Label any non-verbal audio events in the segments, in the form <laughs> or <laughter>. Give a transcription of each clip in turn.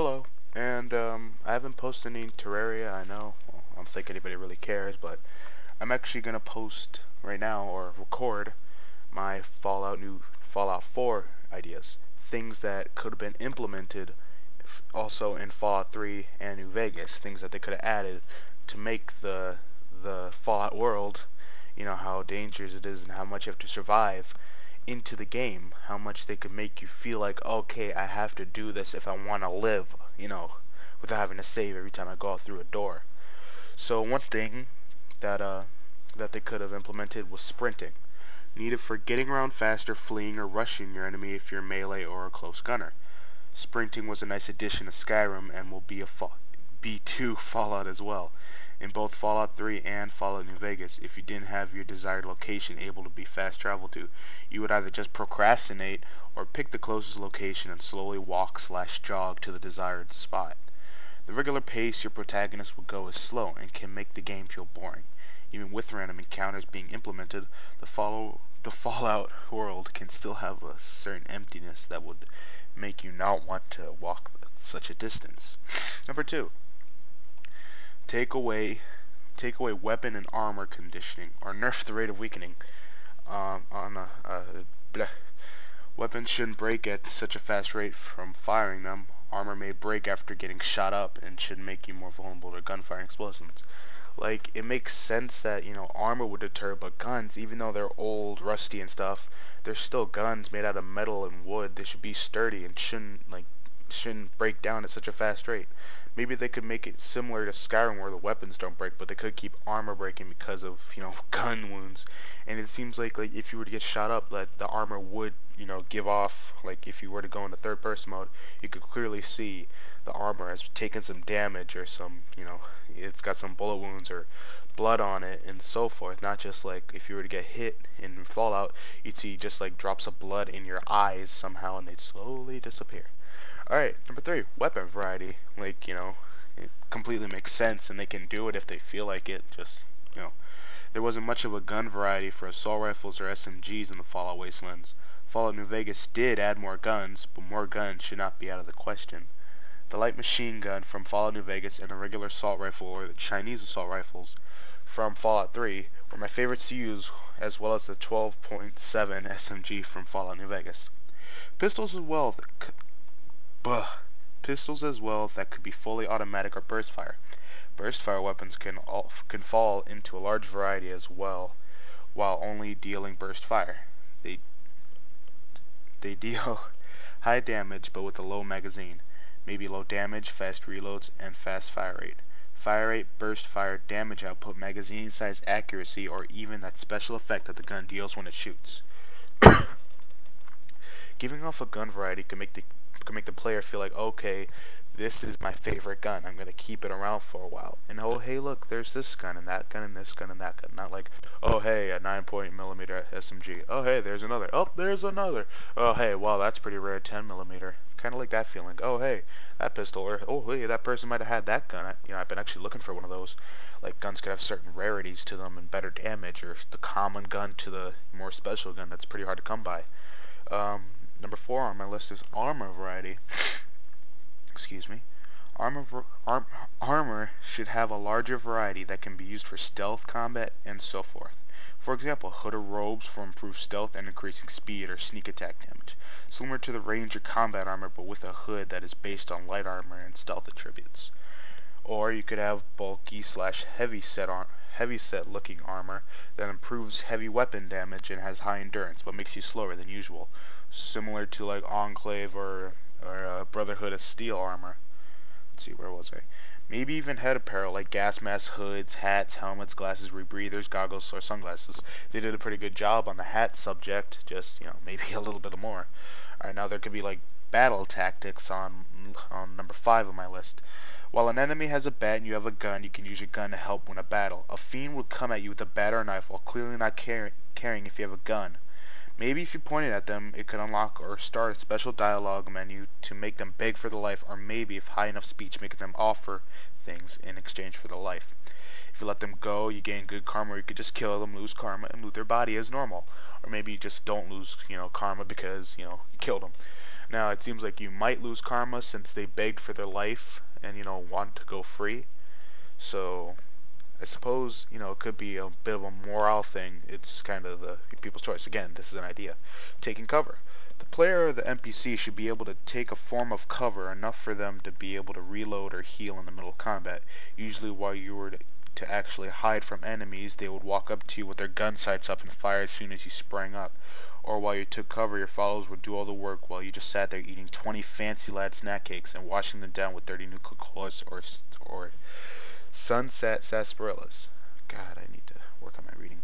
Hello, and um, I haven't posted any Terraria, I know, well, I don't think anybody really cares, but I'm actually going to post right now, or record, my Fallout new Fallout 4 ideas. Things that could have been implemented also in Fallout 3 and New Vegas, things that they could have added to make the the Fallout world, you know, how dangerous it is and how much you have to survive, into the game, how much they could make you feel like, okay, I have to do this if I want to live, you know, without having to save every time I go out through a door. So one thing that uh, that they could have implemented was sprinting, needed for getting around faster, fleeing, or rushing your enemy if you're melee or a close gunner. Sprinting was a nice addition to Skyrim and will be a fa B2 <laughs> Fallout as well in both Fallout 3 and Fallout New Vegas, if you didn't have your desired location able to be fast traveled to, you would either just procrastinate or pick the closest location and slowly walk slash jog to the desired spot. The regular pace your protagonist would go is slow and can make the game feel boring. Even with random encounters being implemented, the, follow, the Fallout world can still have a certain emptiness that would make you not want to walk such a distance. Number two, take away take away weapon and armor conditioning, or nerf the rate of weakening. Um, on a, uh, Weapons shouldn't break at such a fast rate from firing them. Armor may break after getting shot up and should make you more vulnerable to gunfire and explosions. Like, it makes sense that, you know, armor would deter, but guns, even though they're old, rusty and stuff, they're still guns made out of metal and wood. They should be sturdy and shouldn't, like, shouldn't break down at such a fast rate. Maybe they could make it similar to Skyrim where the weapons don't break, but they could keep armor breaking because of, you know, <laughs> gun wounds. And it seems like, like if you were to get shot up, that the armor would, you know, give off, like if you were to go into third person mode, you could clearly see the armor has taken some damage or some, you know, it's got some bullet wounds or blood on it and so forth. Not just like if you were to get hit in Fallout, you'd see just like drops of blood in your eyes somehow and they'd slowly disappear. Alright, number three, weapon variety. Like, you know, it completely makes sense and they can do it if they feel like it. Just, you know, there wasn't much of a gun variety for assault rifles or SMGs in the Fallout Wastelands. Fallout New Vegas did add more guns, but more guns should not be out of the question. The light machine gun from Fallout New Vegas and the regular assault rifle or the Chinese assault rifles from Fallout 3 were my favorites to use, as well as the 12.7 SMG from Fallout New Vegas. Pistols as well Buh. Pistols as well that could be fully automatic or burst fire. Burst fire weapons can, all, can fall into a large variety as well, while only dealing burst fire. They, they deal <laughs> high damage but with a low magazine, maybe low damage, fast reloads, and fast fire rate. Fire rate, burst fire, damage output, magazine size accuracy, or even that special effect that the gun deals when it shoots. <coughs> Giving off a gun variety can make the can make the player feel like, okay, this is my favorite gun. I'm going to keep it around for a while. And oh, hey, look, there's this gun and that gun and this gun and that gun. Not like, oh, hey, a 9.0 millimeter SMG. Oh, hey, there's another. Oh, there's another. Oh, hey, wow, that's pretty rare 10 millimeter. Kind of like that feeling. Oh, hey, that pistol. Or, oh, hey, that person might have had that gun. I, you know, I've been actually looking for one of those. Like, guns could have certain rarities to them and better damage, or the common gun to the more special gun that's pretty hard to come by. Um, Number four on my list is armor variety. <coughs> Excuse me. Armor, arm, armor should have a larger variety that can be used for stealth combat and so forth. For example, hooded robes for improved stealth and increasing speed or sneak attack damage, similar to the ranger combat armor but with a hood that is based on light armor and stealth attributes. Or you could have bulky slash heavy set heavy set looking armor that improves heavy weapon damage and has high endurance but makes you slower than usual, similar to like Enclave or or uh, Brotherhood of Steel armor. Let's see, where was I? Maybe even head apparel like gas masks, hoods, hats, helmets, glasses, rebreathers, goggles, or sunglasses. They did a pretty good job on the hat subject, just, you know, maybe <laughs> a little bit more. Alright, now there could be like battle tactics on on number 5 on my list. While an enemy has a bat and you have a gun, you can use your gun to help win a battle. A fiend would come at you with a bat or a knife while clearly not car caring if you have a gun. Maybe if you pointed at them, it could unlock or start a special dialogue menu to make them beg for the life, or maybe if high enough speech, make them offer things in exchange for the life. If you let them go, you gain good karma, or you could just kill them, lose karma, and loot their body as normal. Or maybe you just don't lose, you know, karma because, you know, you killed them. Now, it seems like you might lose karma since they begged for their life and, you know, want to go free. So, I suppose, you know, it could be a bit of a morale thing. It's kind of the people's choice. Again, this is an idea. Taking cover. The player or the NPC should be able to take a form of cover enough for them to be able to reload or heal in the middle of combat. Usually while you were to, to actually hide from enemies, they would walk up to you with their gun sights up and fire as soon as you sprang up. Or while you took cover, your followers would do all the work while you just sat there eating 20 fancy lad snack cakes and washing them down with 30 new Coca-Colas or, or sunset sarsaparillas. God, I need to work on my reading.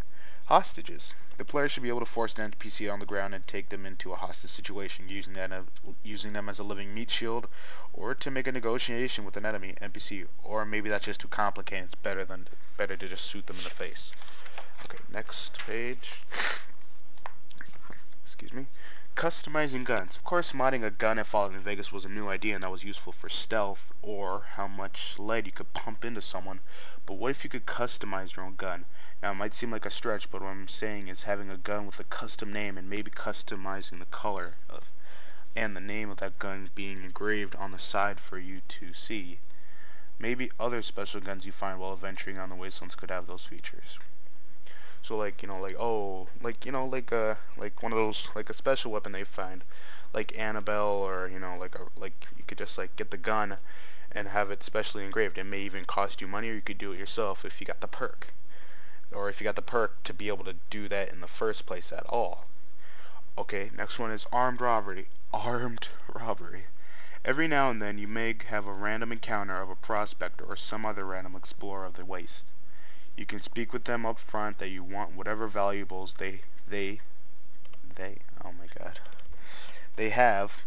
Hostages. The player should be able to force an NPC on the ground and take them into a hostage situation, using that using them as a living meat shield, or to make a negotiation with an enemy NPC. Or maybe that's just too complicated. It's better than better to just shoot them in the face. Okay, next page. Excuse me. Customizing guns. Of course, modding a gun at Fallout New Vegas was a new idea and that was useful for stealth or how much lead you could pump into someone. But what if you could customize your own gun? Now, it might seem like a stretch, but what I'm saying is having a gun with a custom name and maybe customizing the color of and the name of that gun being engraved on the side for you to see. Maybe other special guns you find while adventuring on the wastelands could have those features. So like, you know, like, oh, like, you know, like, uh, like one of those, like a special weapon they find, like Annabelle, or, you know, like, a, like, you could just, like, get the gun and have it specially engraved. It may even cost you money, or you could do it yourself if you got the perk or if you got the perk to be able to do that in the first place at all. Okay, next one is armed robbery. Armed robbery. Every now and then you may have a random encounter of a prospector or some other random explorer of the waste. You can speak with them up front that you want whatever valuables they, they, they, oh my god, they have,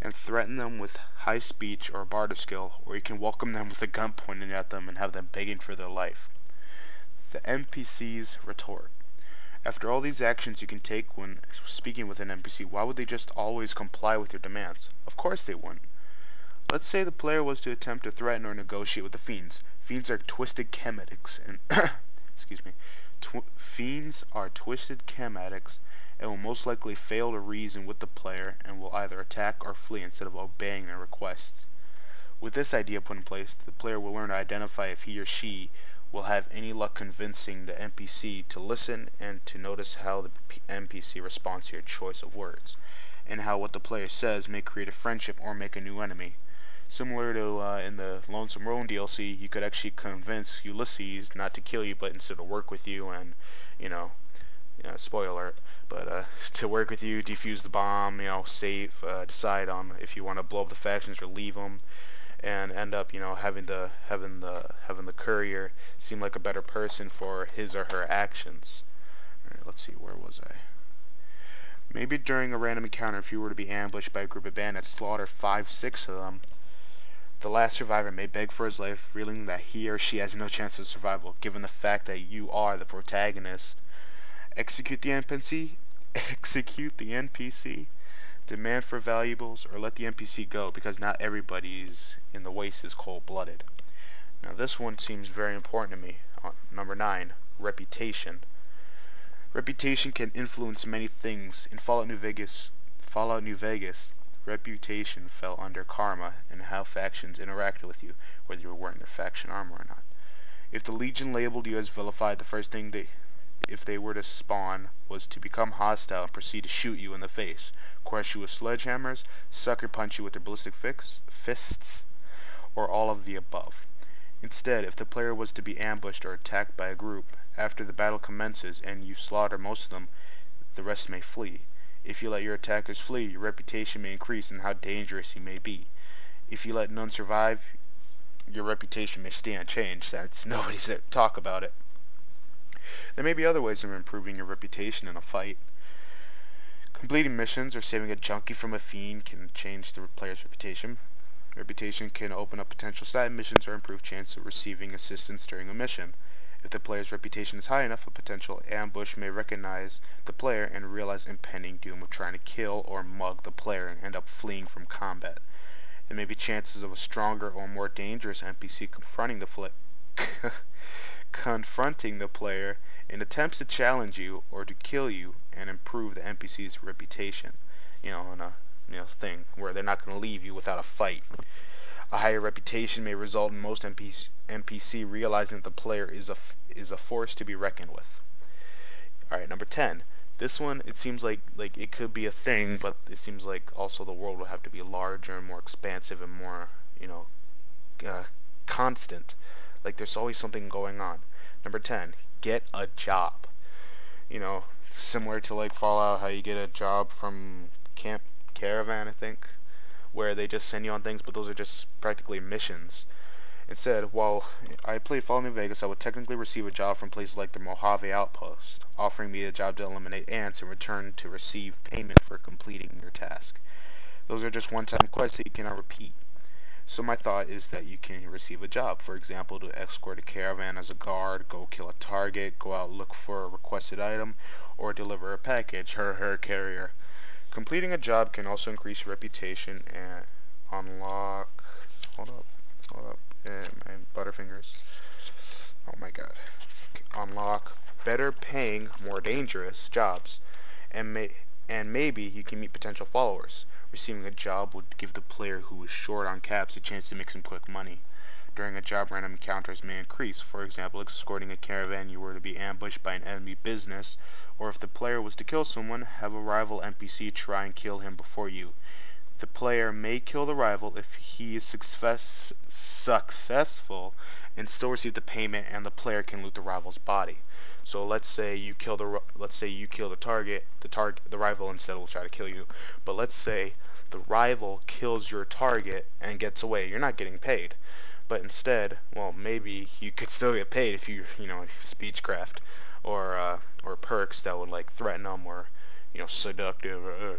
and threaten them with high speech or barter skill, or you can welcome them with a gun pointed at them and have them begging for their life. The NPC's retort. After all these actions you can take when speaking with an NPC, why would they just always comply with your demands? Of course they wouldn't. Let's say the player was to attempt to threaten or negotiate with the fiends. Fiends are twisted chem addicts, and <coughs> excuse me, Tw fiends are twisted chem addicts and will most likely fail to reason with the player and will either attack or flee instead of obeying their requests. With this idea put in place, the player will learn to identify if he or she will have any luck convincing the NPC to listen and to notice how the P NPC responds to your choice of words, and how what the player says may create a friendship or make a new enemy. Similar to uh, in the Lonesome Road DLC, you could actually convince Ulysses not to kill you, but instead to work with you and, you know, you know spoiler, but uh, <laughs> to work with you, defuse the bomb, you know, save, uh, decide on if you want to blow up the factions or leave them, and end up you know having the having the having the courier seem like a better person for his or her actions. Alright, let's see, where was I? Maybe during a random encounter, if you were to be ambushed by a group of bandits, slaughter five, six of them, the last survivor may beg for his life, feeling that he or she has no chance of survival, given the fact that you are the protagonist. Execute the NPC? <laughs> Execute the NPC? demand for valuables, or let the NPC go because not everybody's in the waste is cold-blooded. Now this one seems very important to me. Uh, number 9, reputation. Reputation can influence many things. In Fallout New Vegas, Fallout New Vegas, reputation fell under karma and how factions interacted with you, whether you were wearing their faction armor or not. If the Legion labeled you as vilified, the first thing they if they were to spawn was to become hostile and proceed to shoot you in the face, crush you with sledgehammers, sucker punch you with their ballistic fix, fists, or all of the above. Instead, if the player was to be ambushed or attacked by a group, after the battle commences and you slaughter most of them, the rest may flee. If you let your attackers flee, your reputation may increase in how dangerous you may be. If you let none survive, your reputation may stay unchanged since <laughs> nobody's there to talk about it. There may be other ways of improving your reputation in a fight. Completing missions or saving a junkie from a fiend can change the player's reputation. Reputation can open up potential side missions or improve chance of receiving assistance during a mission. If the player's reputation is high enough, a potential ambush may recognize the player and realize impending doom of trying to kill or mug the player and end up fleeing from combat. There may be chances of a stronger or more dangerous NPC confronting the <laughs> confronting the player in attempts to challenge you or to kill you and improve the NPC's reputation. You know, in a you know thing where they're not going to leave you without a fight. A higher reputation may result in most NPC, NPC realizing that the player is a is a force to be reckoned with. All right, number ten. This one, it seems like like it could be a thing, but it seems like also the world would have to be larger and more expansive and more, you know, uh, constant. Like there's always something going on. Number 10, get a job. You know, similar to like Fallout, how you get a job from Camp Caravan, I think, where they just send you on things, but those are just practically missions. Instead, while I played Fallout New Vegas, I would technically receive a job from places like the Mojave Outpost, offering me a job to eliminate ants in return to receive payment for completing your task. Those are just one-time quests that you cannot repeat. So my thought is that you can receive a job. For example, to escort a caravan as a guard, go kill a target, go out look for a requested item, or deliver a package, her her carrier. Completing a job can also increase your reputation and unlock hold up, hold up, and my butterfingers. Oh my god. Unlock better paying, more dangerous jobs. And may and maybe you can meet potential followers. Receiving a job would give the player who is short on caps a chance to make some quick money. During a job, random encounters may increase. For example, escorting a caravan you were to be ambushed by an enemy business, or if the player was to kill someone, have a rival NPC try and kill him before you. The player may kill the rival if he is success successful and still receive the payment and the player can loot the rival's body. So let's say you kill the let's say you kill the target, the target the rival instead will try to kill you. But let's say the rival kills your target and gets away. You're not getting paid. But instead, well, maybe you could still get paid if you, you know, speechcraft or uh, or perks that would like threaten them or, you know, seductive. Or, uh,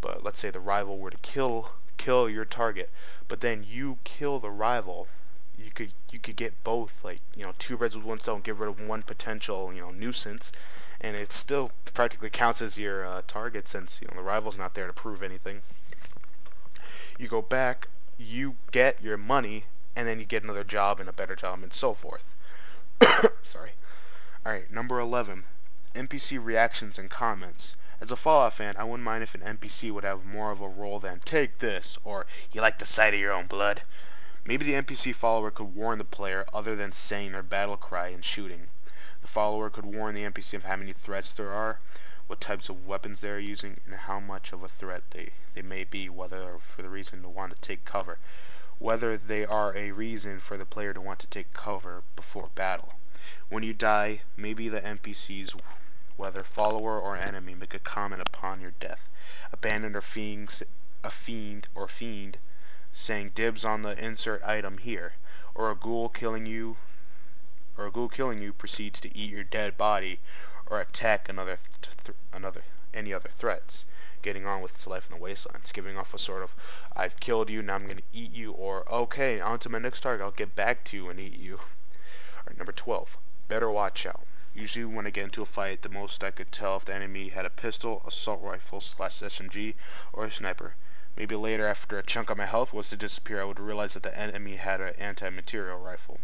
but let's say the rival were to kill kill your target, but then you kill the rival you could you could get both like you know two birds with one stone get rid of one potential you know nuisance and it still practically counts as your uh, target since you know the rival's not there to prove anything you go back you get your money and then you get another job and a better job and so forth <coughs> sorry alright number 11 NPC reactions and comments as a Fallout fan, I wouldn't mind if an NPC would have more of a role than take this, or you like the sight of your own blood. Maybe the NPC follower could warn the player other than saying their battle cry and shooting. The follower could warn the NPC of how many threats there are, what types of weapons they are using, and how much of a threat they, they may be, whether for the reason to want to take cover, whether they are a reason for the player to want to take cover before battle. When you die, maybe the NPCs, whether follower or enemy, make a comment upon your death. Abandon or fiends, a fiend or fiend saying dibs on the insert item here, or a ghoul killing you, or a ghoul killing you proceeds to eat your dead body, or attack another, th another, any other threats, getting on with its life in the wastelands, giving off a sort of, I've killed you, now I'm going to eat you, or, okay, on to my next target, I'll get back to you and eat you. Alright, number 12, better watch out. Usually when I get into a fight, the most I could tell if the enemy had a pistol, assault rifle slash SMG, or a sniper. Maybe later after a chunk of my health was to disappear I would realize that the enemy had an anti-material rifle.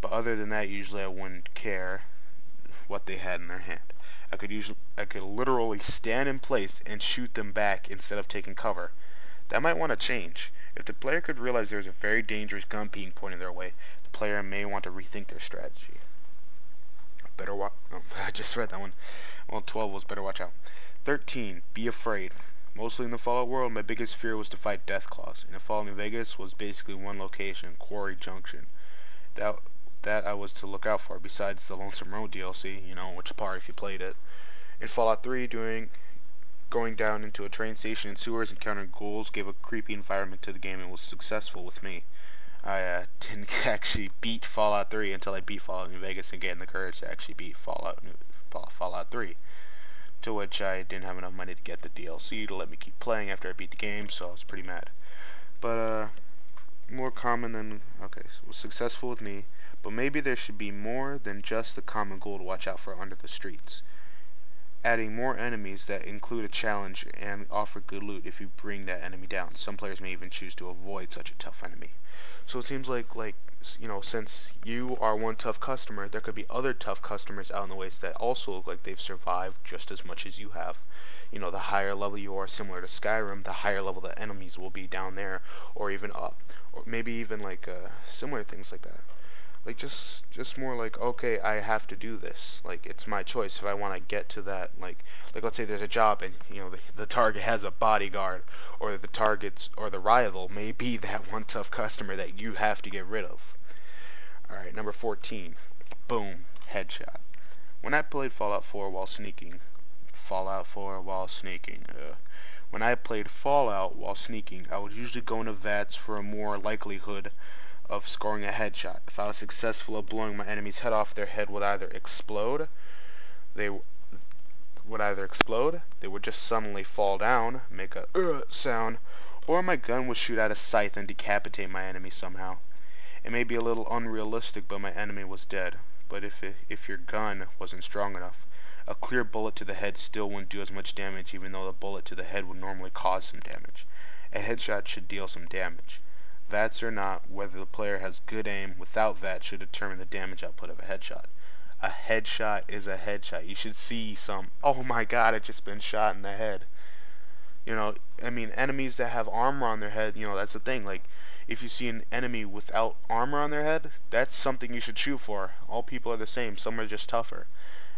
But other than that usually I wouldn't care what they had in their hand. I could usually I could literally stand in place and shoot them back instead of taking cover. That might want to change. If the player could realize there's a very dangerous gun being pointed their way, the player may want to rethink their strategy. Better watch. <laughs> Oh, I just read that one. Well, 12 was better watch out. 13. Be afraid. Mostly in the Fallout world, my biggest fear was to fight Deathclaws, and in Fallout New Vegas was basically one location, Quarry Junction. That that I was to look out for, besides the Lonesome Road DLC, you know, which part if you played it. In Fallout 3, doing going down into a train station and sewers, encountering ghouls, gave a creepy environment to the game and was successful with me. I uh, <laughs> didn't actually beat Fallout 3 until I beat Fallout New Vegas and getting the courage to actually beat Fallout New, Fallout 3 to which I didn't have enough money to get the DLC to let me keep playing after I beat the game, so I was pretty mad. But, uh, more common than, okay, so was successful with me, but maybe there should be more than just the common goal to watch out for under the streets. Adding more enemies that include a challenge and offer good loot if you bring that enemy down. Some players may even choose to avoid such a tough enemy. So it seems like, like, you know, since you are one tough customer, there could be other tough customers out in the waste that also look like they've survived just as much as you have. you know, the higher level you are, similar to Skyrim, the higher level the enemies will be down there, or even up, or maybe even like uh, similar things like that. Like just, just more like, okay, I have to do this. Like it's my choice if I want to get to that. Like, like let's say there's a job and you know the, the target has a bodyguard, or the targets or the rival may be <laughs> that one tough customer that you have to get rid of. All right, number 14. Boom, headshot. When I played Fallout 4 while sneaking, Fallout 4 while sneaking, uh, when I played Fallout while sneaking, I would usually go into VATS for a more likelihood of scoring a headshot. If I was successful at blowing my enemy's head off, their head would either explode, they would either explode, they would just suddenly fall down, make a uh, sound, or my gun would shoot out a scythe and decapitate my enemy somehow. It may be a little unrealistic, but my enemy was dead but if, it, if your gun wasn't strong enough, a clear bullet to the head still wouldn't do as much damage even though the bullet to the head would normally cause some damage. A headshot should deal some damage. VATS or not, whether the player has good aim without VATS should determine the damage output of a headshot. A headshot is a headshot. You should see some, oh my god, I just been shot in the head. You know, I mean, enemies that have armor on their head, you know, that's the thing. Like, if you see an enemy without armor on their head, that's something you should shoot for. All people are the same, some are just tougher.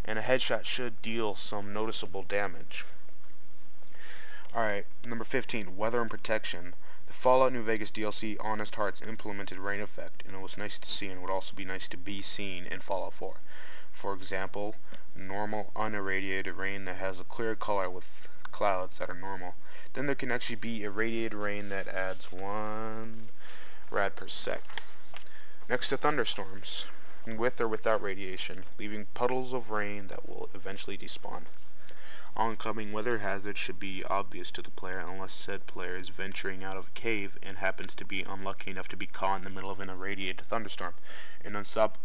And a headshot should deal some noticeable damage. Alright, number 15, Weather and Protection. Fallout New Vegas DLC Honest Hearts implemented rain effect, and it was nice to see and would also be nice to be seen in Fallout 4. For example, normal unirradiated rain that has a clear color with clouds that are normal. Then there can actually be irradiated rain that adds one rad per sec. Next to thunderstorms, with or without radiation, leaving puddles of rain that will eventually despawn. Oncoming weather hazards should be obvious to the player unless said player is venturing out of a cave and happens to be unlucky enough to be caught in the middle of an irradiated thunderstorm. An unstop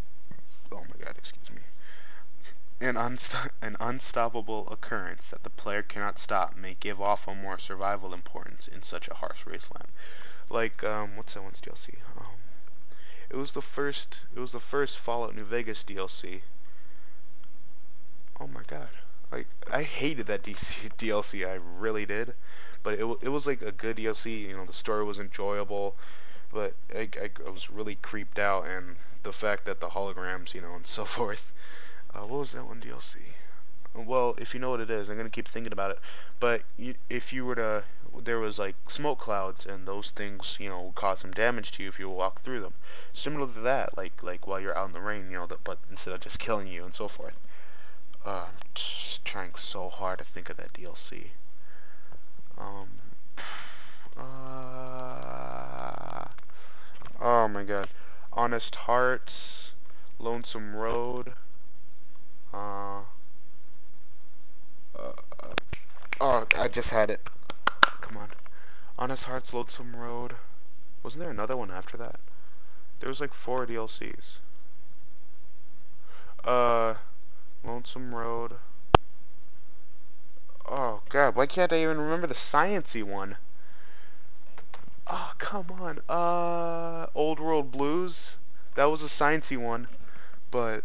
oh my god, excuse me. An, unsto an unstoppable occurrence that the player cannot stop may give off a more survival importance in such a harsh wasteland. Like, um, what's that one's DLC? Um, it was the first, it was the first Fallout New Vegas DLC. Oh my god. Like, I hated that DC <laughs> DLC, I really did. But it, it was like a good DLC, you know, the story was enjoyable. But I, I, was really creeped out, and the fact that the holograms, you know, and so <laughs> forth. Uh, what was that one DLC? Well, if you know what it is, I'm gonna keep thinking about it. But you, if you were to there was like smoke clouds and those things you know cause some damage to you if you walk through them similar to that like like while you're out in the rain you know that but instead of just killing you and so forth uh, trying so hard to think of that DLC um uh, oh my god honest hearts lonesome road uh, uh oh I just had it Come on. Honest Hearts Lonesome Road. Wasn't there another one after that? There was like four DLCs. Uh, Lonesome Road. Oh god, why can't I even remember the sciency one? Oh, come on. Uh, Old World Blues. That was a sciency one. But,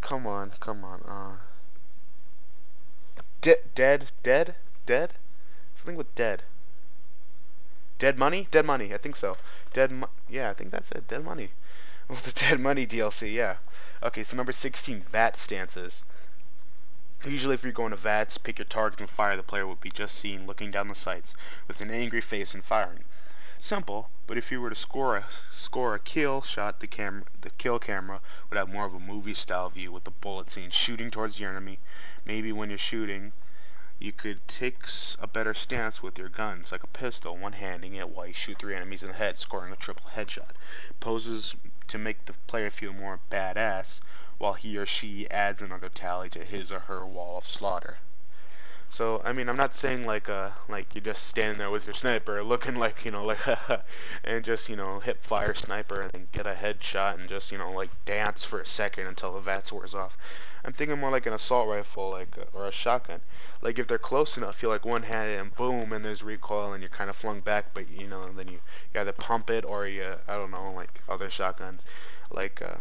come on, come on. Uh, De dead, dead, dead? Something with dead. Dead Money? Dead Money, I think so. Dead Mo Yeah, I think that's it. Dead Money. With the Dead Money DLC, yeah. Okay, so number 16, VAT stances. Usually if you're going to VATS, pick your target and fire, the player would be just seen looking down the sights with an angry face and firing. Simple, but if you were to score a score a kill shot, the camera the kill camera would have more of a movie style view with the bullet seen shooting towards the enemy. Maybe when you're shooting, you could take a better stance with your guns, like a pistol, one-handing it while you shoot three enemies in the head, scoring a triple headshot. Poses to make the player feel more badass, while he or she adds another tally to his or her wall of slaughter. So, I mean, I'm not saying like, uh, like you're just standing there with your sniper looking like, you know, like, <laughs> and just, you know, hit fire sniper and get a headshot and just, you know, like dance for a second until the VATS wears off. I'm thinking more like an assault rifle, like, uh, or a shotgun. Like if they're close enough, you like one-handed and boom, and there's recoil and you're kind of flung back, but you know, then you, you either pump it or you, I don't know, like other shotguns. Like, uh,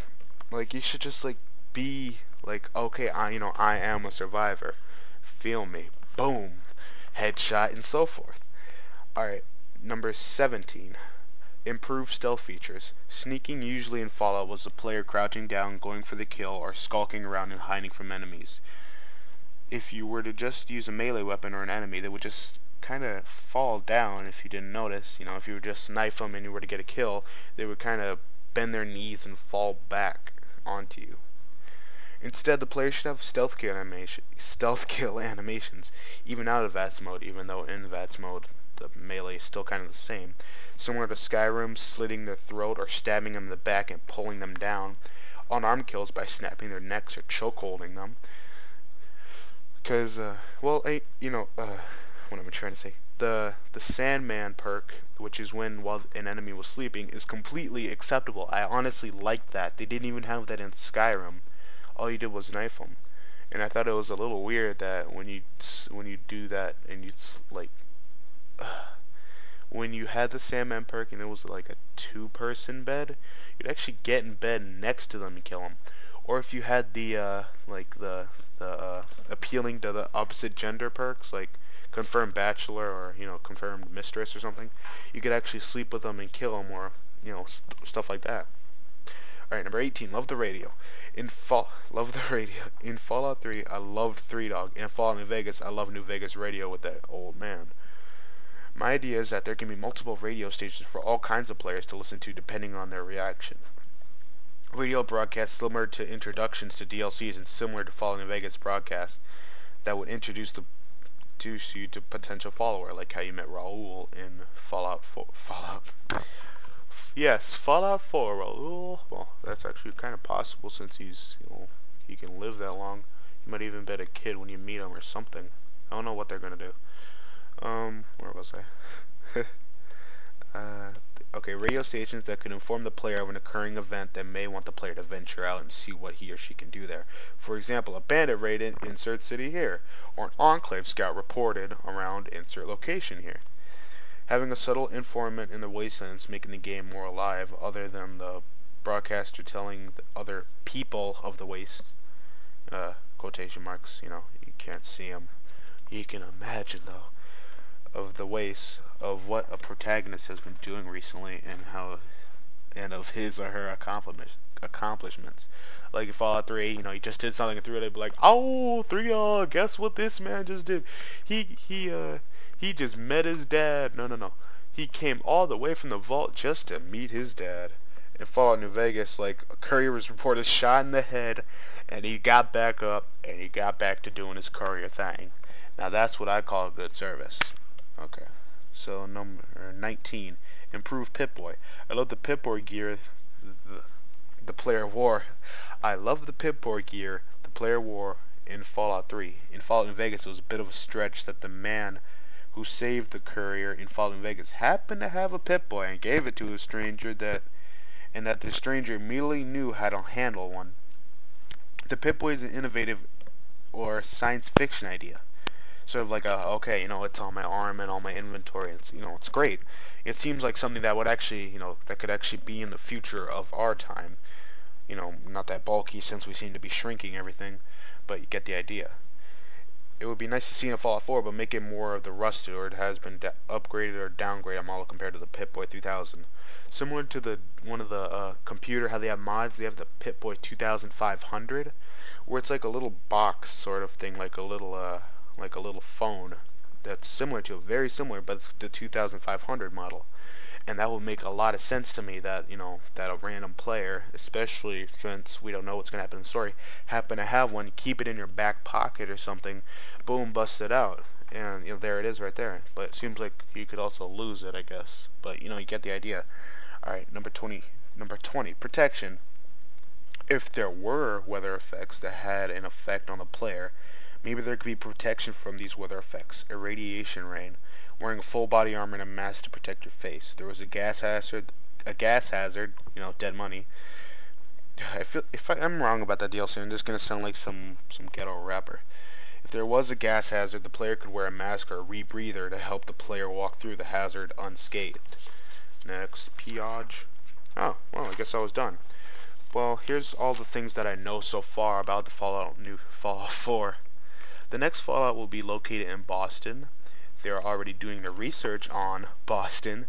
like you should just like be like, okay, I, you know, I am a survivor. Feel me boom, headshot, and so forth. Alright, number 17. Improved stealth features. Sneaking usually in Fallout was the player crouching down, going for the kill, or skulking around and hiding from enemies. If you were to just use a melee weapon or an enemy, they would just kind of fall down if you didn't notice. You know, if you were just knife them and you were to get a kill, they would kind of bend their knees and fall back onto you. Instead, the player should have stealth kill animation, stealth kill <laughs> animations, even out of VATS mode, even though in VATS mode the melee is still kind of the same. Similar to Skyrim, slitting their throat or stabbing them in the back and pulling them down. Unarmed kills by snapping their necks or choke holding them. Because, uh, well, I, you know, uh, what am I trying to say? The the Sandman perk, which is when while an enemy was sleeping, is completely acceptable. I honestly liked that. They didn't even have that in Skyrim. All you did was knife them, and I thought it was a little weird that when you when you do that and you like uh, <sighs> when you had the Sandman perk and it was like a two-person bed, you'd actually get in bed next to them and kill them. Or if you had the uh, like the the uh, appealing to the opposite gender perks, like confirmed bachelor or you know confirmed mistress or something, you could actually sleep with them and kill them or you know st stuff like that. All right, number 18, love the radio. In fall, <laughs> love the radio. In Fallout 3, I loved Three Dog. In Fallout New Vegas, I love New Vegas radio with that old man. My idea is that there can be multiple radio stations for all kinds of players to listen to depending on their reaction. Radio broadcasts similar to introductions to DLCs and similar to Fallout New Vegas broadcasts that would introduce the introduce you to potential follower, like how you met Raul in Fallout 4. <laughs> Fallout. Yes, Fallout 4, Raul. Well, that's actually kind of possible since he's, you know, he can live that long. You might even bet a kid when you meet him or something. I don't know what they're gonna do. Um, where was I? <laughs> uh, okay, radio stations that can inform the player of an occurring event that may want the player to venture out and see what he or she can do there. For example, a bandit raid in insert city here, or an enclave scout reported around insert location here. Having a subtle informant in the wastelands making the game more alive other than the broadcaster telling the other people of the waste, uh, quotation marks, you know, you can't see them. You can imagine though of the waste of what a protagonist has been doing recently and how and of his or her accomplishments accomplishments. Like in Fallout 3, you know, he just did something in 3 they'd be like, Oh, 3 uh guess what this man just did? He he uh he just met his dad. No no no. He came all the way from the vault just to meet his dad. In Fallout New Vegas, like a courier was reported shot in the head and he got back up and he got back to doing his courier thing. Now that's what I call good service. Okay. So number er, 19, improved Pip-Boy. I love the Pip-Boy gear the, the player wore. I love the Pip-Boy gear the player wore in Fallout 3. In Fallout New Vegas, it was a bit of a stretch that the man who saved the courier in Fallout New Vegas happened to have a Pip-Boy and gave it to a stranger that, and that the stranger immediately knew how to handle one. The Pip-Boy is an innovative or science fiction idea sort of like a okay, you know, it's on my arm and on my inventory. It's you know, it's great. It seems like something that would actually, you know, that could actually be in the future of our time. You know, not that bulky since we seem to be shrinking everything, but you get the idea. It would be nice to see in a Fallout 4, but make it more of the rusted or it has been upgraded or downgraded model compared to the Pip-Boy 3000. Similar to the one of the uh, computer, how they have mods, they have the Pip-Boy 2500, where it's like a little box sort of thing, like a little uh, like a little phone that's similar to very similar, but it's the 2500 model. And that would make a lot of sense to me that, you know, that a random player, especially since we don't know what's going to happen in the story, happen to have one, keep it in your back pocket or something, boom, bust it out. And, you know, there it is right there. But it seems like you could also lose it, I guess. But, you know, you get the idea. Alright, number 20. Number 20, protection. If there were weather effects that had an effect on the player, Maybe there could be protection from these weather effects. Irradiation rain. Wearing a full body armor and a mask to protect your face. There was a gas hazard. A gas hazard. You know, dead money. <sighs> I feel if I, am wrong about that DLC, I'm just gonna sound like some some ghetto rapper. If there was a gas hazard, the player could wear a mask or a rebreather to help the player walk through the hazard unscathed. Next, Piage. Oh, well, I guess I was done. Well, here's all the things that I know so far about the Fallout New <laughs> Fallout 4. The next Fallout will be located in Boston. They're already doing the research on Boston.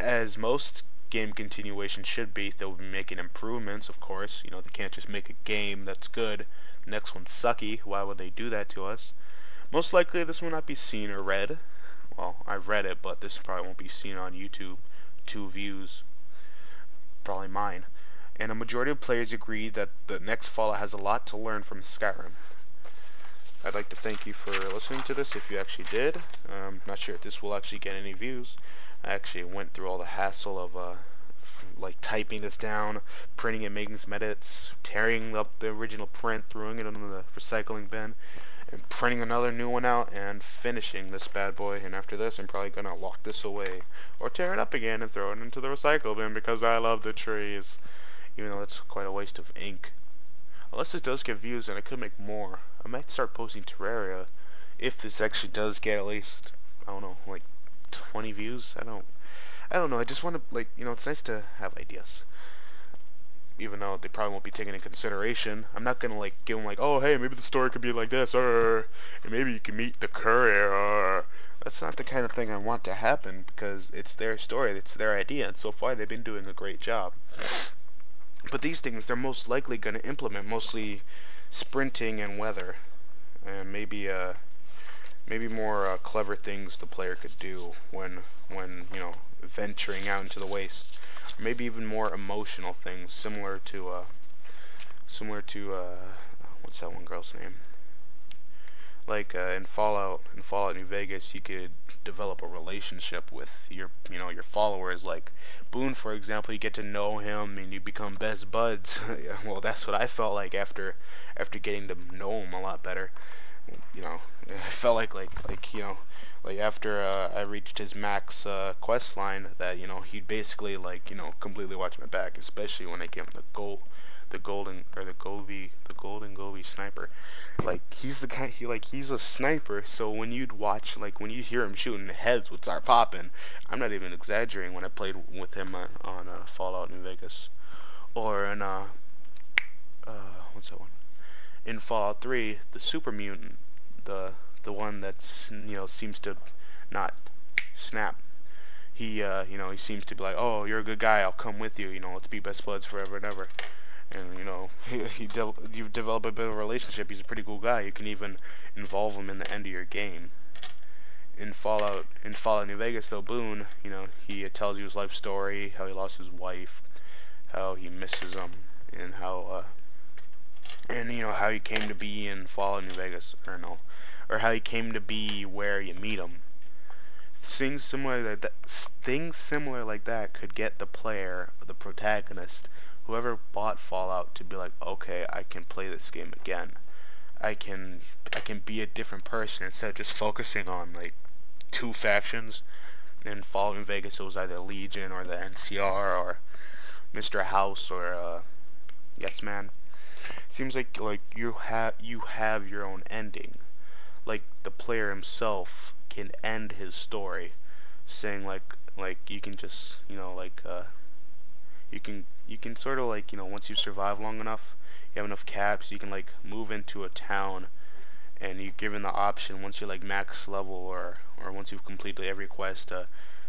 As most game continuations should be, they'll be making improvements, of course. You know, they can't just make a game that's good. next one's sucky. Why would they do that to us? Most likely this will not be seen or read. Well, I've read it, but this probably won't be seen on YouTube. Two views. Probably mine. And a majority of players agree that the next Fallout has a lot to learn from Skyrim. I'd like to thank you for listening to this if you actually did. I'm not sure if this will actually get any views. I actually went through all the hassle of uh, like typing this down, printing and making some edits, tearing up the original print, throwing it into the recycling bin, and printing another new one out and finishing this bad boy. And after this, I'm probably gonna lock this away or tear it up again and throw it into the recycle bin because I love the trees, even though it's quite a waste of ink. Unless it does get views, and I could make more. I might start posting Terraria if this actually does get at least I don't know, like 20 views. I don't I don't know. I just want to like you know, it's nice to have ideas. Even though they probably won't be taken in consideration, I'm not gonna like give them like, oh hey, maybe the story could be like this, or maybe you can meet the courier. Or that's not the kind of thing I want to happen because it's their story, it's their idea, and so far they've been doing a great job. But these things they're most likely going to implement mostly sprinting and weather, and maybe uh, maybe more uh, clever things the player could do when when you know venturing out into the waste. Or maybe even more emotional things, similar to uh, similar to uh, what's that one girl's name? Like uh, in Fallout, in Fallout New Vegas, you could develop a relationship with your, you know, your followers. Like Boone, for example, you get to know him and you become best buds. <laughs> well, that's what I felt like after after getting to know him a lot better. You know, <laughs> I felt like like like you know like after uh, I reached his max uh, quest line that you know he'd basically like you know completely watch my back, especially when I gave him the gold the golden or the Gobi the golden Gobi sniper. Like he's the guy he like he's a sniper. So when you'd watch like when you hear him shooting, heads would start popping. I'm not even exaggerating when I played with him on, on uh, Fallout New Vegas, or in uh, uh what's that one? In Fallout 3, the super mutant, the the one that's you know seems to not snap he uh, you know he seems to be like oh you're a good guy I'll come with you you know let's be best buds forever and ever and you know <laughs> he de you develop a bit of a relationship. He's a pretty cool guy. You can even involve him in the end of your game. In Fallout, in Fallout New Vegas, though, Boone, you know, he tells you his life story, how he lost his wife, how he misses them, and how, uh, and you know how he came to be in Fallout New Vegas, or no, or how he came to be where you meet him. Things similar like that, things similar like that could get the player, the protagonist, whoever bought Fallout to be like, okay, I can play this game again. I can I can be a different person instead of just focusing on like two factions. In Fallout in Vegas, it was either Legion or the NCR or Mr. House or uh, Yes Man. Seems like like you have you have your own ending. Like the player himself can end his story, saying like like you can just you know like uh, you can you can sort of like, you know, once you survive long enough, you have enough caps, you can like move into a town and you're given the option once you're like max level or or once you've completed every quest to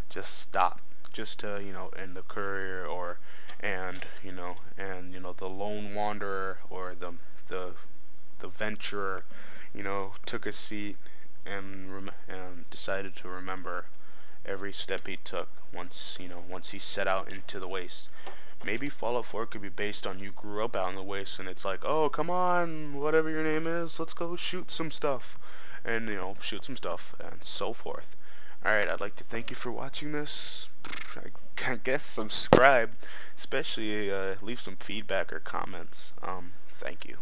just stop just to you know end the courier or and you know and you know the lone wanderer or the the the venturer you know took a seat and and decided to remember every step he took once you know once he set out into the waste maybe Fallout 4 could be based on you grew up out in the waste and it's like, oh, come on, whatever your name is, let's go shoot some stuff. And, you know, shoot some stuff and so forth. Alright, I'd like to thank you for watching this. I <laughs> guess subscribe, especially uh, leave some feedback or comments. Um, thank you.